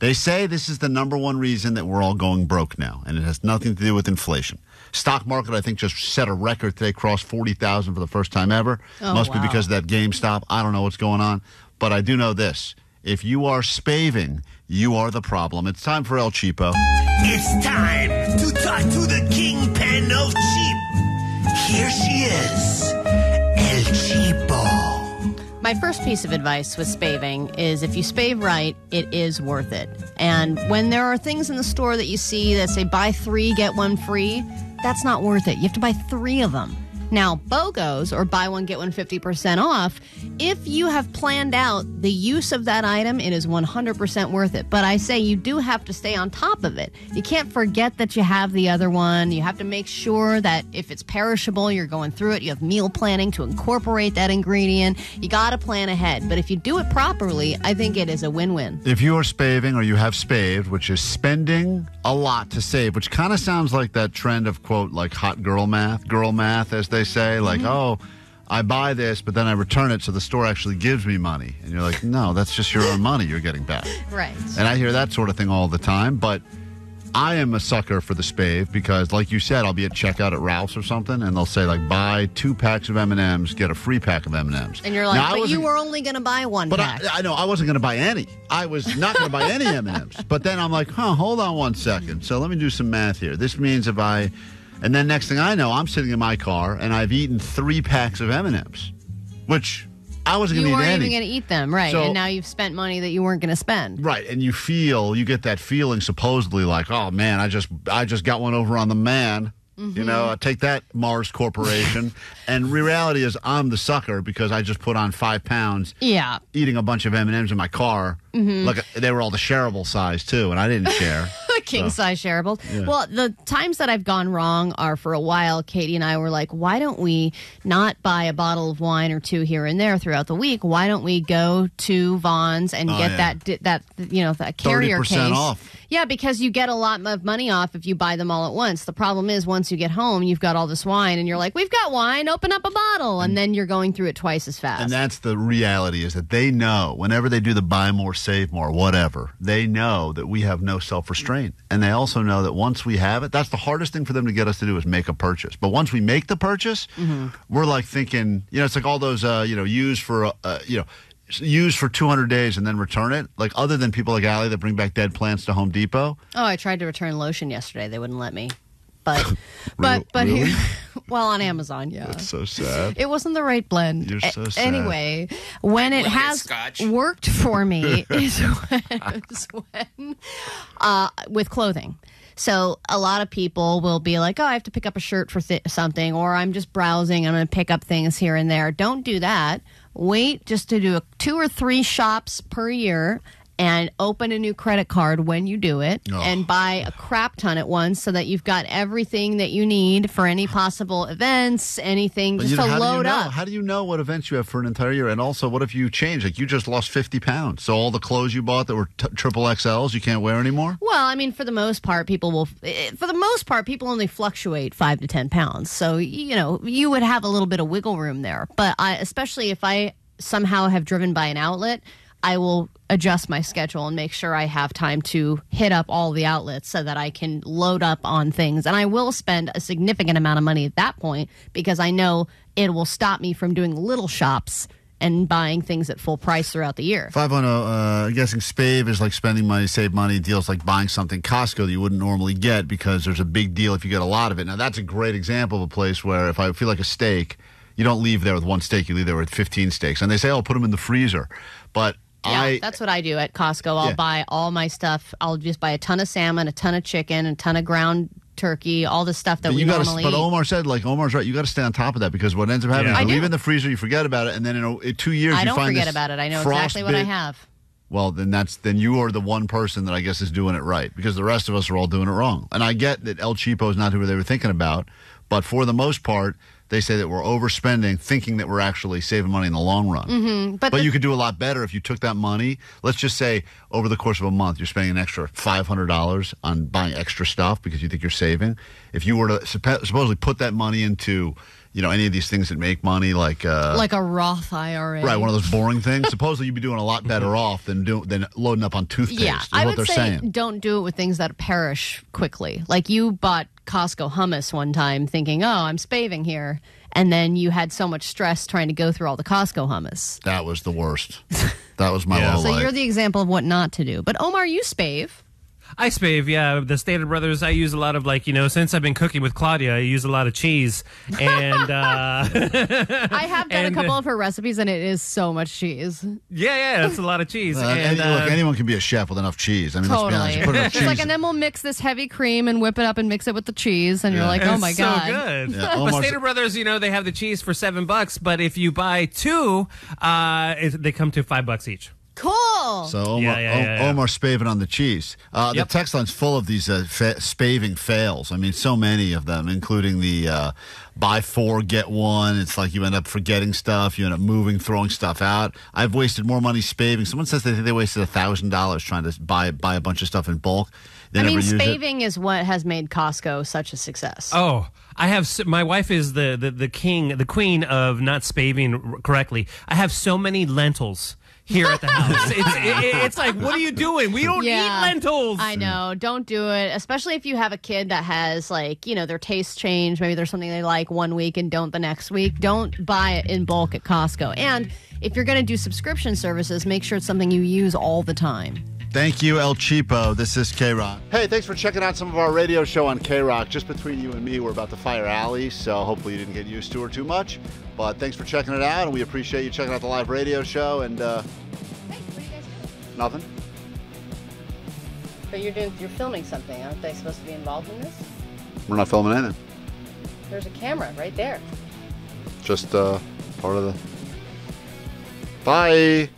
They say this is the number one reason that we're all going broke now, and it has nothing to do with inflation. Stock market, I think, just set a record today, crossed 40,000 for the first time ever. Oh, Must be because of that GameStop. I don't know what's going on, but I do know this. If you are spaving, you are the problem. It's time for El Cheapo. It's time to talk to the kingpin of cheap. Here she is, El Cheapo. My first piece of advice with spaving is if you spave right, it is worth it. And when there are things in the store that you see that say buy three, get one free, that's not worth it. You have to buy three of them. Now, BOGOs or buy one, get one 50% off, if you have planned out the use of that item, it is 100% worth it. But I say you do have to stay on top of it. You can't forget that you have the other one. You have to make sure that if it's perishable, you're going through it. You have meal planning to incorporate that ingredient. You got to plan ahead. But if you do it properly, I think it is a win win. If you are spaving or you have spaved, which is spending a lot to save, which kind of sounds like that trend of quote like hot girl math, girl math, as they say, like mm-hmm. oh. I buy this, but then I return it, so the store actually gives me money. And you're like, no, that's just your own money you're getting back. Right. And I hear that sort of thing all the time. But I am a sucker for the spave because, like you said, I'll be at checkout at Ralph's or something, and they'll say like, buy two packs of M and M's, get a free pack of M and M's. And you're like, Now, but you were only going to buy one but pack. I, I know I wasn't going to buy any. I was not going to buy any M and M's. But then I'm like, huh, hold on one second. So let me do some math here. This means if I, and then next thing I know, I'm sitting in my car and I've eaten three packs of M and M's, which I wasn't going to eat You weren't even going to eat them, right? So- and now you've spent money that you weren't going to spend. Right, and you feel you get that feeling supposedly like, oh man, I just I just got one over on the man. You know, mm-hmm. I take that Mars Corporation, and reality is I'm the sucker because I just put on five pounds Yeah. eating a bunch of M and M's in my car. Mm-hmm. Like they were all the shareable size too, and I didn't share. King size shareables. Well, the times that I've gone wrong are for a while. Katie and I were like, why don't we not buy a bottle of wine or two here and there throughout the week? Why don't we go to Vons and Oh, get yeah. that that you know that carrier 30% case? off. Yeah, because you get a lot of money off if you buy them all at once. The problem is once you get home, you've got all this wine, and you're like, "We've got wine. Open up a bottle," and then you're going through it twice as fast. And that's the reality is that they know whenever they do the buy more, save more, whatever, they know that we have no self restraint. And they also know that once we have it, that's the hardest thing for them to get us to do is make a purchase. But once we make the purchase, we're like thinking, you know, it's like all those, uh, you know, used for, uh, uh, you know, use for 200 days and then return it. Like other than people like Ally that bring back dead plants to Home Depot. Oh, I tried to return lotion yesterday. They wouldn't let me. But Real- but but really? here, well on Amazon, yeah. That's so sad. It wasn't the right blend. You're so sad. Anyway, when it has scotch. worked for me is when, is when uh, with clothing. So a lot of people will be like, "Oh, I have to pick up a shirt for th- something," or "I'm just browsing. I'm going to pick up things here and there." Don't do that. Wait just to do a, two or three shops per year. And open a new credit card when you do it, Oh. and buy a crap ton at once, so that you've got everything that you need for any possible events, anything But just you to do you load know? up. How do you know what events you have for an entire year? And also, what if you change? Like you just lost 50 pounds. So all the clothes you bought that were t- triple XLs, you can't wear anymore? Well, I mean, for the most part, people will. eh, For the most part, people only fluctuate five to ten pounds. So you know, you would have a little bit of wiggle room there. But I, especially if I somehow have driven by an outlet, I will adjust my schedule and make sure I have time to hit up all the outlets so that I can load up on things. And I will spend a significant amount of money at that point because I know it will stop me from doing little shops and buying things at full price throughout the year. 510, uh, I'm guessing Spave is like spending money, save money, deals like buying something Costco that you wouldn't normally get because there's a big deal if you get a lot of it. Now, that's a great example of a place where if I feel like a steak, you don't leave there with one steak, you leave there with 15 steaks. And they say, oh, put them in the freezer. But Yeah, I. that's what I do at Costco. I'll Yeah. buy all my stuff. I'll just buy a ton of salmon, a ton of chicken, a ton of ground turkey, all the stuff that But we you got to, normally but. Omar said, like Omar's right. You got to stay on top of that because what ends up happening Yeah. you leave it in the freezer, you forget about it, and then in, a, in two years I don't forget about it. I know exactly what I have. Well, then that's then you are the one person that I guess is doing it right because the rest of us are all doing it wrong. And I get that El Cheapo is not who they were thinking about, but for the most part, they say that we're overspending, thinking that we're actually saving money in the long run. Mm-hmm. But But, the- you could do a lot better if you took that money. Let's just say over the course of a month, you're spending an extra five hundred dollars on buying extra stuff because you think you're saving. If you were to suppo- supposedly put that money into you know, any of these things that make money, like uh, like a Roth IRA. right, one of those boring things. Supposedly, you'd be doing a lot better off than do, than loading up on toothpaste. Yeah, I what would they're say saying. don't do it with things that perish quickly. Like you bought Costco hummus one time thinking, oh, I'm spaving here. And then you had so much stress trying to go through all the Costco hummus. That was the worst. That was my Yeah. low So light. you're the example of what not to do. But Omar, you spave. I spave, yeah. The Stater Brothers, I use a lot of like you know, since I've been cooking with Claudia, I use a lot of cheese, and uh, I have done And, a couple uh, of her recipes, and it is so much cheese. yeah, yeah, it's a lot of cheese. Uh, and, any- look, uh, anyone can be a chef with enough cheese. I mean, let's be honest. Totally. You put enough It's cheese. like, and then we'll mix this heavy cream and whip it up and mix it with the cheese, and you're like, oh it's my so god. good. Yeah, but Stater Brothers, you know, they have the cheese for seven bucks, but if you buy two, uh, it, they come to five bucks each. Cool. So Omar, Yeah, yeah, yeah, yeah. Omar spaving on the cheese. Uh, Yep. The text line's full of these uh, fa- spaving fails. I mean, so many of them, including the uh, buy four get one. It's like you end up forgetting stuff. You end up moving, throwing stuff out. I've wasted more money spaving. Someone says they think they wasted a thousand dollars trying to buy buy a bunch of stuff in bulk. They I never mean, use spaving is what has made Costco such a success. Oh, I have my wife is the, the the king, the queen of not spaving correctly. I have so many lentils here at the house. it's it, it- it's like, what are you doing? We don't Yeah. eat lentils. I know. Don't do it, especially if you have a kid that has like, you know, their tastes change. Maybe there's something they like one week and don't the next week. Don't buy it in bulk at Costco. And if you're going to do subscription services, make sure it's something you use all the time. Thank you, El Cheapo. This is KROQ. Hey, thanks for checking out some of our radio show on KROQ. Just between you and me, we're about to fire Ally, so hopefully you didn't get used to her too much. But thanks for checking it out, and we appreciate you checking out the live radio show. And uh, nothing. But you're doing, you're filming something. Aren't they supposed to be involved in this? We're not filming anything. There's a camera right there. Just uh, part of the. Bye.